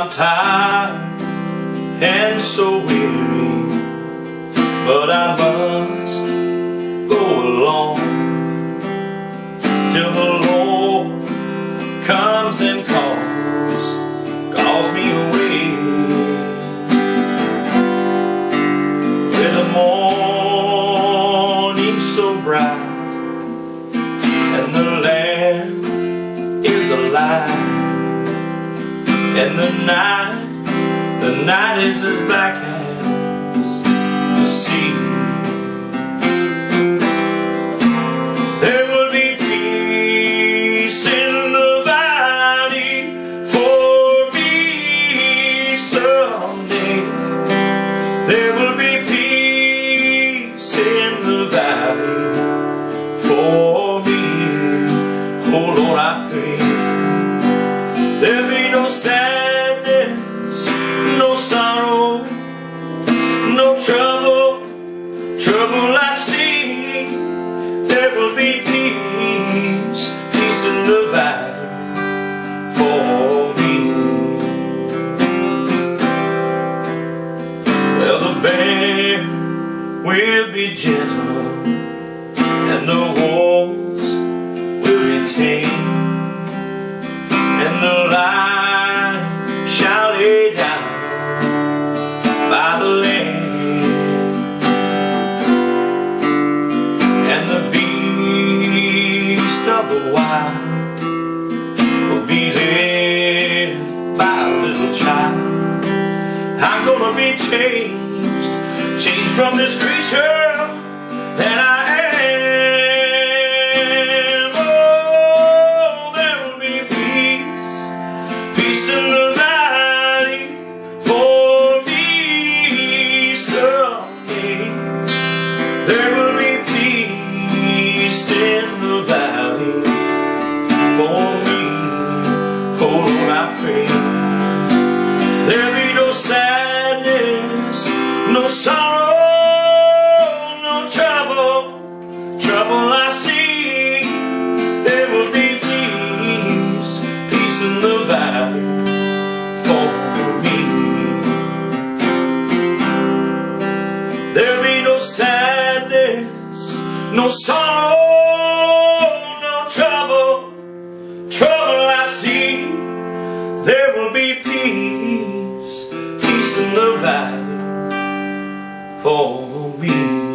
I'm tired and so weary, but I must go along till the Lord comes and calls, calls me away. With the morning so bright and the land is the light and the night, the night is as black as the sea. There will be peace in the valley for me someday. There will be peace in the valley for me. Oh Lord, I pray. Will be gentle, and the wolves will be tame. And the lion shall lay down by the lake, and the beast of the wild will be led by a little child. I'm gonna be changed from this creature that I am. Oh, there will be peace, peace in the valley for me someday. There will be peace in the valley for me. Oh, Lord, I pray. No sorrow, no trouble, trouble I see. There will be peace, peace in the valley for me.